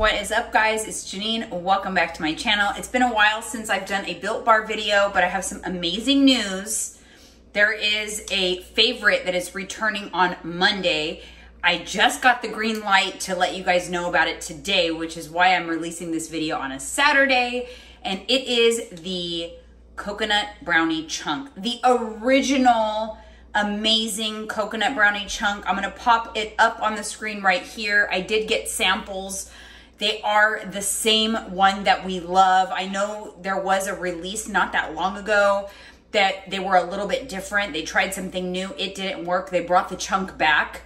What is up guys? It's Jeanine. Welcome back to my channel. It's been a while since I've done a Built Bar video, but I have some amazing news. There is a favorite that is returning on Monday. I just got the green light to let you guys know about it today, which is why I'm releasing this video on a Saturday. And it is the coconut brownie chunk, the original amazing coconut brownie chunk. I'm gonna pop it up on the screen right here. I did get samples they are the same one that we love. I know there was a release not that long ago that they were a little bit different. They tried something new. It didn't work. They brought the chunk back.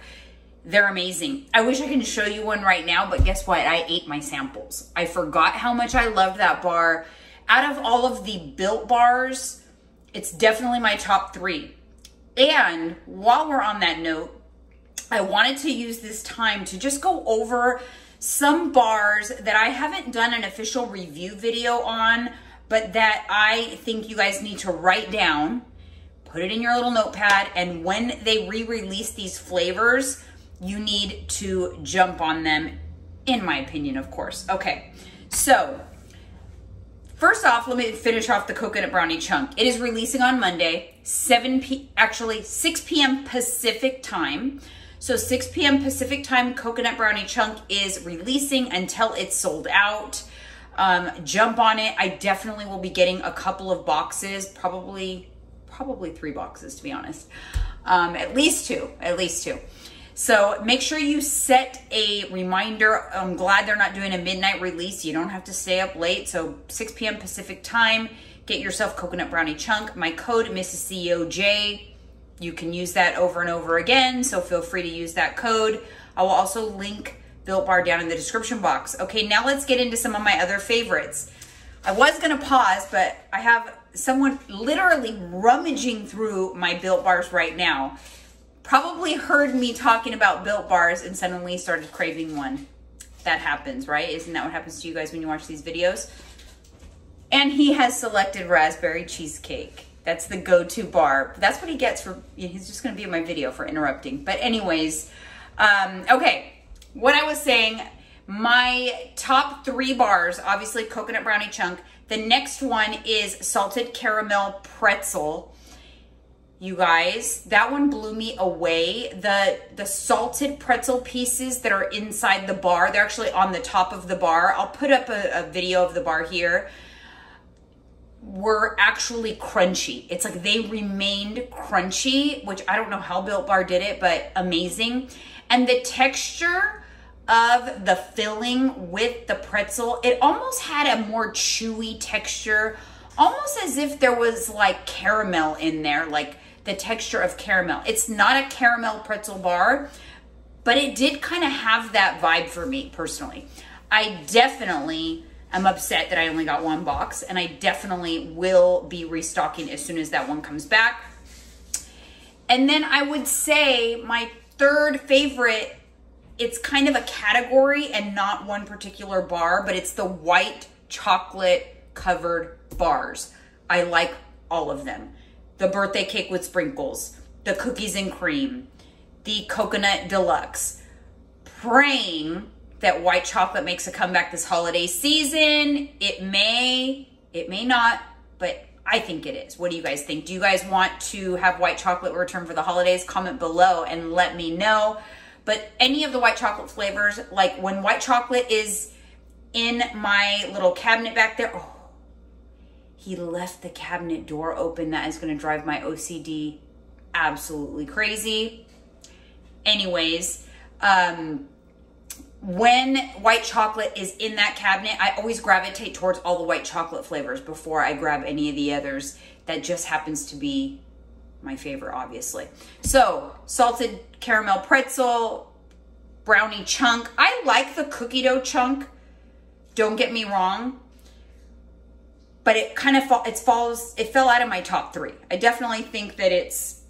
They're amazing. I wish I could show you one right now, but guess what? I ate my samples. I forgot how much I loved that bar. Out of all of the built bars, it's definitely my top three. And while we're on that note, I wanted to use this time to just go over some bars that I haven't done an official review video on, but that I think you guys need to write down, put it in your little notepad, and when they re-release these flavors, you need to jump on them, in my opinion, of course. Okay, so First off, let me finish off the coconut brownie chunk. It is releasing on Monday, 7 p actually 6 p.m. Pacific time. So 6 p.m. Pacific time, Coconut Brownie Chunk is releasing until it's sold out. Um, jump on it. I definitely will be getting a couple of boxes, probably, probably three boxes to be honest. Um, at least two, at least two. So make sure you set a reminder. I'm glad they're not doing a midnight release. You don't have to stay up late. So 6 p.m. Pacific time, get yourself coconut brownie chunk. My code, Mrs. CEO J, you can use that over and over again, so feel free to use that code. I will also link Built Bar down in the description box. Okay, now let's get into some of my other favorites. I was gonna pause, but I have someone literally rummaging through my Built Bars right now. Probably heard me talking about Built Bars and suddenly started craving one. That happens, right? Isn't that what happens to you guys when you watch these videos? And he has selected raspberry cheesecake. That's the go-to bar. That's what he gets for, he's just gonna be in my video for interrupting. But anyways, um, okay, what I was saying, my top three bars, obviously coconut brownie chunk. The next one is salted caramel pretzel. You guys, that one blew me away. The the salted pretzel pieces that are inside the bar, they're actually on the top of the bar. I'll put up a, a video of the bar here were actually crunchy. It's like they remained crunchy, which I don't know how Built Bar did it, but amazing. And the texture of the filling with the pretzel, it almost had a more chewy texture, almost as if there was like caramel in there, like the texture of caramel. It's not a caramel pretzel bar, but it did kind of have that vibe for me personally. I definitely I'm upset that I only got one box and I definitely will be restocking as soon as that one comes back. And then I would say my third favorite, it's kind of a category and not one particular bar, but it's the white chocolate covered bars. I like all of them. The birthday cake with sprinkles, the cookies and cream, the coconut deluxe. Praying that white chocolate makes a comeback this holiday season. It may, it may not, but I think it is. What do you guys think? Do you guys want to have white chocolate return for the holidays? Comment below and let me know. But any of the white chocolate flavors, like when white chocolate is in my little cabinet back there, oh, he left the cabinet door open. That is gonna drive my OCD absolutely crazy. Anyways, um, when white chocolate is in that cabinet, I always gravitate towards all the white chocolate flavors before I grab any of the others. That just happens to be my favorite, obviously. So, salted caramel pretzel, brownie chunk. I like the cookie dough chunk. Don't get me wrong. But it kind of it falls, it fell out of my top three. I definitely think that it's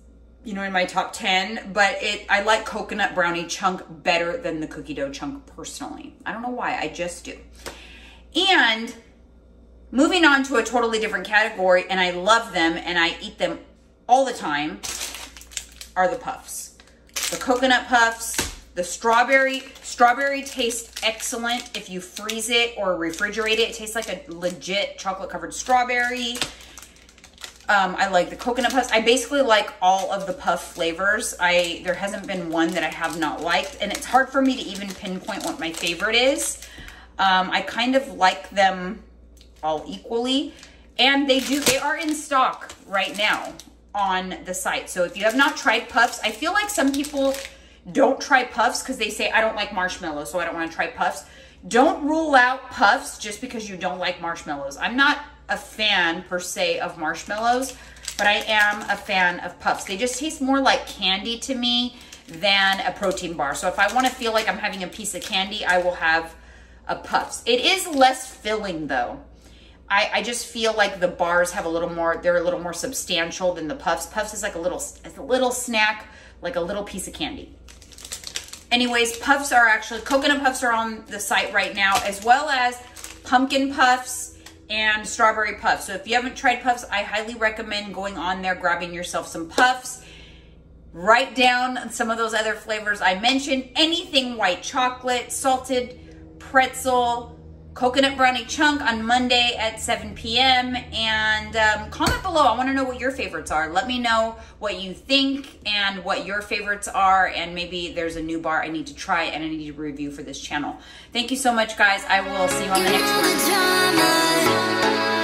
you know, in my top 10, but it I like coconut brownie chunk better than the cookie dough chunk personally. I don't know why, I just do. And moving on to a totally different category, and I love them and I eat them all the time, are the puffs. The coconut puffs, The strawberry, strawberry tastes excellent if you freeze it or refrigerate it. It tastes like a legit chocolate covered strawberry. Um, I like the coconut puffs. I basically like all of the puff flavors. I There hasn't been one that I have not liked, and it's hard for me to even pinpoint what my favorite is. Um, I kind of like them all equally, and they do, they are in stock right now on the site. So if you have not tried puffs, I feel like some people don't try puffs because they say, I don't like marshmallows, so I don't want to try puffs. Don't rule out puffs just because you don't like marshmallows. I'm not a fan per se of marshmallows, but I am a fan of puffs. They just taste more like candy to me than a protein bar. So if I want to feel like I'm having a piece of candy, I will have a puffs. It is less filling though. I, I just feel like the bars have a little more, they're a little more substantial than the puffs. Puffs is like a little, a little snack, like a little piece of candy. Anyways, puffs are actually, coconut puffs are on the site right now, as well as pumpkin puffs and strawberry puffs. So if you haven't tried puffs, I highly recommend going on there, grabbing yourself some puffs. Write down some of those other flavors I mentioned. Anything white chocolate, salted pretzel, coconut brownie chunk on Monday at 7 p.m. And um, comment below. I want to know what your favorites are. Let me know what you think and what your favorites are. And maybe there's a new bar I need to try and I need to review for this channel. Thank you so much, guys. I will see you on the next one.